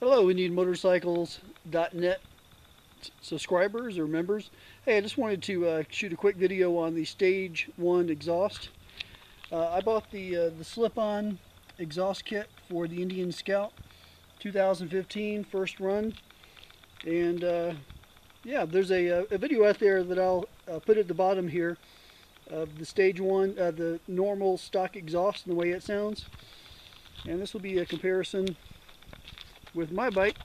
Hello, IndianMotorcycles.net subscribers or members. Hey, I just wanted to uh, shoot a quick video on the Stage 1 exhaust. Uh, I bought the, uh, the slip-on exhaust kit for the Indian Scout 2015 first run. And uh, yeah, there's a, uh, a video out there that I'll uh, put at the bottom here of the Stage 1, uh, the normal stock exhaust and the way it sounds. And this will be a comparison with my bike.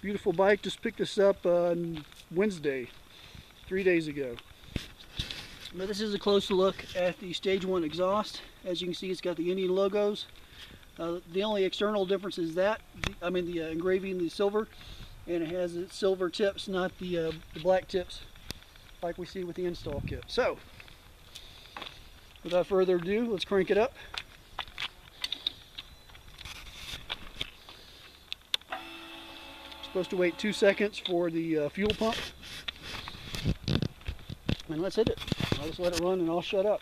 Beautiful bike, just picked this up on Wednesday, three days ago. But this is a closer look at the Stage 1 exhaust. As you can see, it's got the Indian logos. Uh, the only external difference is that, I mean the uh, engraving, the silver, and it has its silver tips, not the, uh, the black tips like we see with the install kit. So, without further ado, let's crank it up. Supposed to wait two seconds for the uh, fuel pump. And let's hit it. I'll just let it run and I'll shut up.